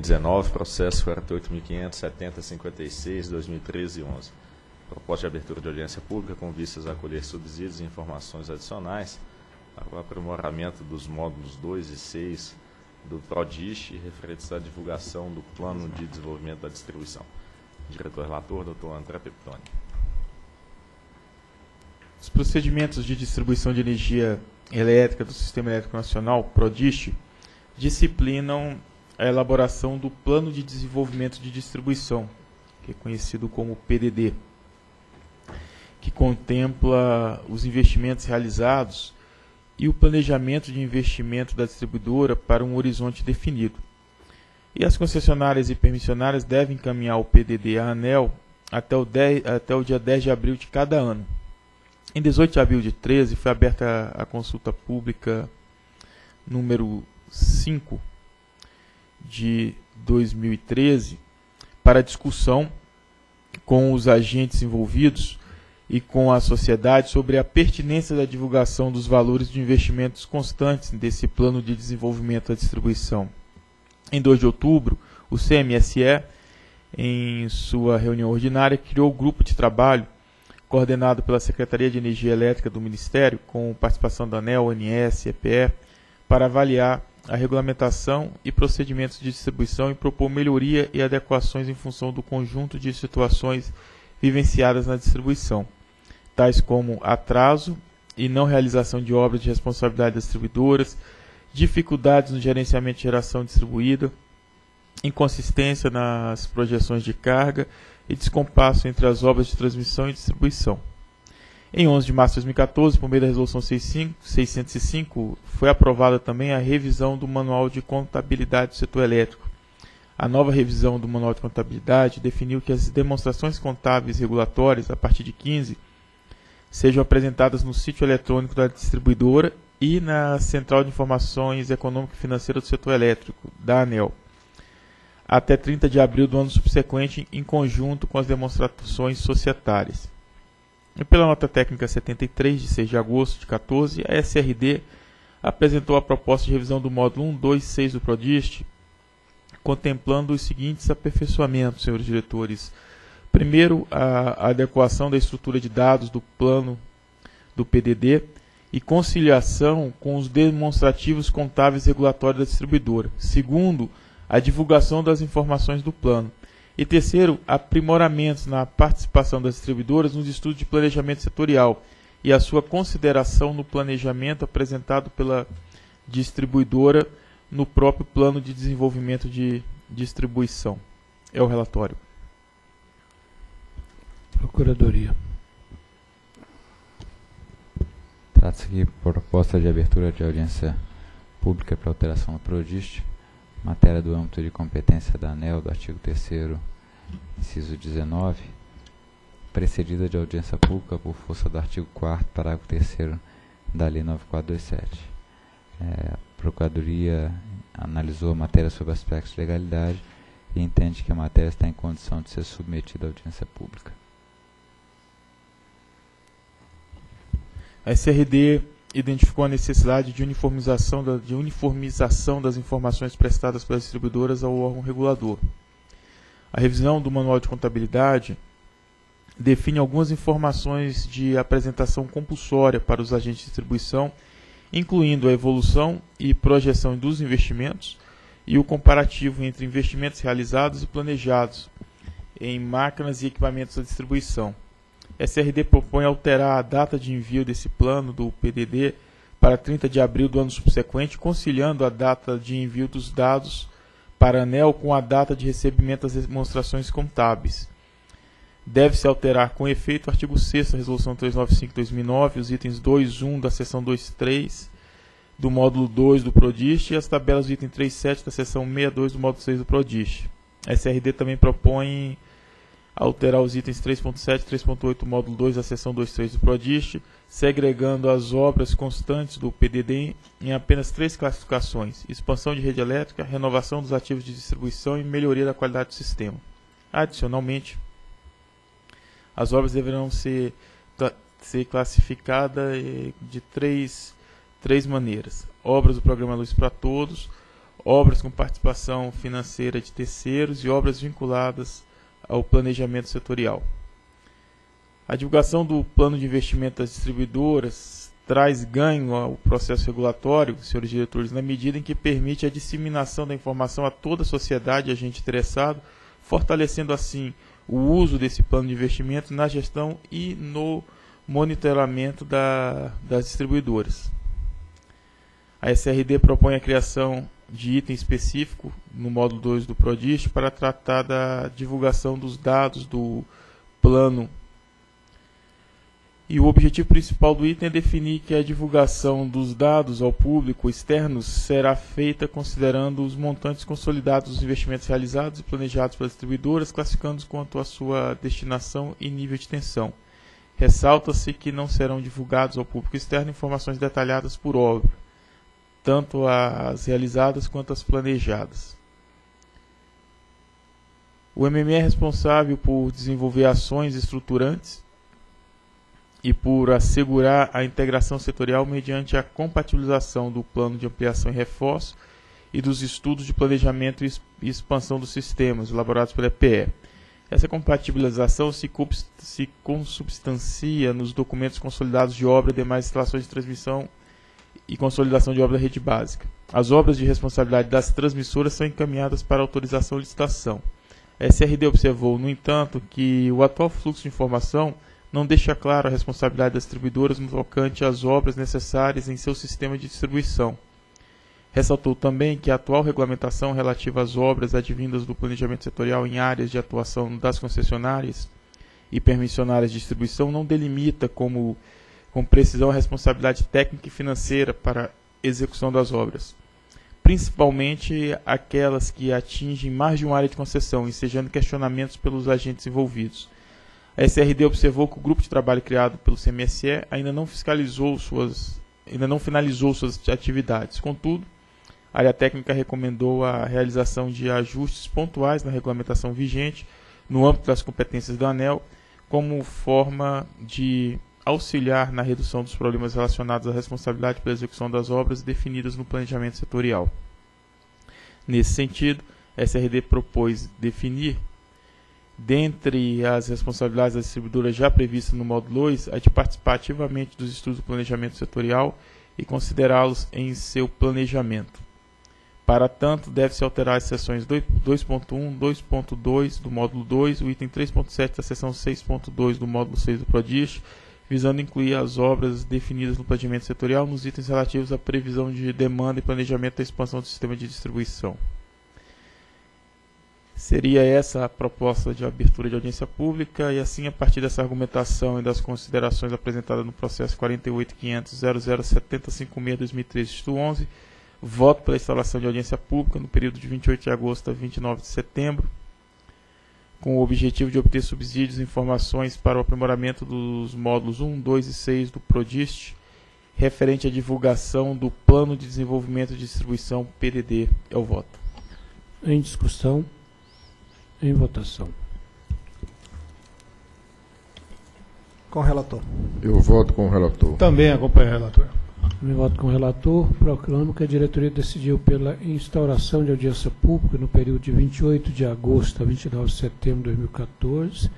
19, processo 48.570.56, 2013 11. Proposta de abertura de audiência pública com vistas a acolher subsídios e informações adicionais para o aprimoramento dos módulos 2 e 6 do PRODIST referentes à divulgação do Plano de Desenvolvimento da Distribuição. Diretor relator, doutor André Peptoni. Os procedimentos de distribuição de energia elétrica do Sistema Elétrico Nacional, PRODIST, disciplinam a elaboração do Plano de Desenvolvimento de Distribuição, que é conhecido como PDD, que contempla os investimentos realizados e o planejamento de investimento da distribuidora para um horizonte definido. E as concessionárias e permissionárias devem encaminhar o PDD à ANEL até o, 10, até o dia 10 de abril de cada ano. Em 18 de abril de 13 foi aberta a consulta pública número 5 de 2013 para discussão com os agentes envolvidos e com a sociedade sobre a pertinência da divulgação dos valores de investimentos constantes desse plano de desenvolvimento da distribuição. Em 2 de outubro, o CMSE, em sua reunião ordinária, criou o grupo de trabalho coordenado pela Secretaria de Energia Elétrica do Ministério, com participação da ANEL, ANS, EPE, para avaliar a regulamentação e procedimentos de distribuição e propor melhoria e adequações em função do conjunto de situações vivenciadas na distribuição tais como atraso e não realização de obras de responsabilidade das distribuidoras, dificuldades no gerenciamento de geração distribuída, inconsistência nas projeções de carga e descompasso entre as obras de transmissão e distribuição. Em 11 de março de 2014, por meio da Resolução 605, foi aprovada também a revisão do Manual de Contabilidade do Setor Elétrico. A nova revisão do Manual de Contabilidade definiu que as demonstrações contábeis regulatórias, a partir de 15, sejam apresentadas no sítio eletrônico da distribuidora e na Central de Informações Econômico e Financeira do Setor Elétrico, da ANEL, até 30 de abril do ano subsequente, em conjunto com as demonstrações societárias. Pela nota técnica 73, de 6 de agosto de 14, a SRD apresentou a proposta de revisão do módulo 1, 2 e 6 do PRODIST, contemplando os seguintes aperfeiçoamentos, senhores diretores Primeiro, a adequação da estrutura de dados do plano do PDD e conciliação com os demonstrativos contábeis regulatórios da distribuidora. Segundo, a divulgação das informações do plano. E terceiro, aprimoramentos na participação das distribuidoras nos estudos de planejamento setorial e a sua consideração no planejamento apresentado pela distribuidora no próprio plano de desenvolvimento de distribuição. É o relatório. Procuradoria. Trata-se aqui de proposta de abertura de audiência pública para alteração do PRODIST, matéria do âmbito de competência da ANEL, do artigo 3 inciso 19, precedida de audiência pública por força do artigo 4 parágrafo 3 da Lei 9427. É, a Procuradoria analisou a matéria sob aspectos de legalidade e entende que a matéria está em condição de ser submetida à audiência pública. A SRD identificou a necessidade de uniformização, da, de uniformização das informações prestadas pelas distribuidoras ao órgão regulador. A revisão do Manual de Contabilidade define algumas informações de apresentação compulsória para os agentes de distribuição, incluindo a evolução e projeção dos investimentos e o comparativo entre investimentos realizados e planejados em máquinas e equipamentos da distribuição. SRD propõe alterar a data de envio desse plano do PDD para 30 de abril do ano subsequente, conciliando a data de envio dos dados para ANEL com a data de recebimento das demonstrações contábeis. Deve-se alterar com efeito o artigo 6 da Resolução 395-2009, os itens 2.1 da seção 2.3 do módulo 2 do PRODIST e as tabelas do item 3.7 da seção 62 do módulo 6 do PRODIST. A SRD também propõe alterar os itens 3.7 e 3.8 módulo 2 da seção 2.3 do PRODIST, segregando as obras constantes do PDD em apenas três classificações: expansão de rede elétrica, renovação dos ativos de distribuição e melhoria da qualidade do sistema. Adicionalmente, as obras deverão ser, ser classificadas de três, três maneiras: obras do programa Luz para Todos, obras com participação financeira de terceiros e obras vinculadas ao planejamento setorial. A divulgação do plano de investimento das distribuidoras traz ganho ao processo regulatório, senhores diretores, na medida em que permite a disseminação da informação a toda a sociedade e agente interessado, fortalecendo assim o uso desse plano de investimento na gestão e no monitoramento da, das distribuidoras. A SRD propõe a criação de item específico no módulo 2 do PRODIST para tratar da divulgação dos dados do plano e o objetivo principal do item é definir que a divulgação dos dados ao público externo será feita considerando os montantes consolidados dos investimentos realizados e planejados pelas distribuidoras, classificando-os quanto à sua destinação e nível de tensão. Ressalta-se que não serão divulgados ao público externo informações detalhadas por obra, tanto as realizadas quanto as planejadas. O MME é responsável por desenvolver ações estruturantes e por assegurar a integração setorial mediante a compatibilização do plano de ampliação e reforço e dos estudos de planejamento e expansão dos sistemas elaborados pela EPE. Essa compatibilização se, consubstancia nos documentos consolidados de obra e demais instalações de transmissão e consolidação de obra da rede básica. As obras de responsabilidade das transmissoras são encaminhadas para autorização e licitação. A SRD observou, no entanto, que o atual fluxo de informação não deixa claro a responsabilidade das distribuidoras no tocante às obras necessárias em seu sistema de distribuição. Ressaltou também que a atual regulamentação relativa às obras advindas do planejamento setorial em áreas de atuação das concessionárias e permissionárias de distribuição não delimita como, com precisão a responsabilidade técnica e financeira para execução das obras, principalmente aquelas que atingem mais de uma área de concessão, ensejando questionamentos pelos agentes envolvidos. A SRD observou que o grupo de trabalho criado pelo CMSE ainda não fiscalizou suas, ainda não finalizou suas atividades. Contudo, a área técnica recomendou a realização de ajustes pontuais na regulamentação vigente no âmbito das competências do ANEL, como forma de auxiliar na redução dos problemas relacionados à responsabilidade pela execução das obras definidas no planejamento setorial. Nesse sentido, a SRD propôs definir Dentre as responsabilidades das distribuidoras já previstas no módulo 2, a de participar ativamente dos estudos do planejamento setorial e considerá-los em seu planejamento. Para tanto, deve-se alterar as seções 2.1, 2.2 do módulo 2, o item 3.7 da seção 6.2 do módulo 6 do PRODIST, visando incluir as obras definidas no planejamento setorial nos itens relativos à previsão de demanda e planejamento da expansão do sistema de distribuição. Seria essa a proposta de abertura de audiência pública e assim a partir dessa argumentação e das considerações apresentadas no processo 48.500.007056-2013, voto pela instalação de audiência pública no período de 28 de agosto a 29 de setembro, com o objetivo de obter subsídios e informações para o aprimoramento dos módulos 1, 2 e 6 do PRODIST, referente à divulgação do Plano de Desenvolvimento de Distribuição PDD. É o voto. Em discussão. Em votação. Com o relator. Eu voto com o relator. Também acompanho o relator. Em voto com o relator, proclamo que a diretoria decidiu pela instauração de audiência pública no período de 28 de agosto a 29 de setembro de 2014,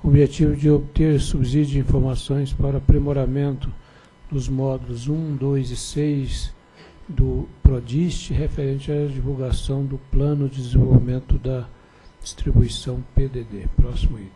com o objetivo de obter subsídio de informações para aprimoramento dos módulos 1, 2 e 6 do PRODIST, referente à divulgação do Plano de Desenvolvimento da Distribuição PDD. Próximo item.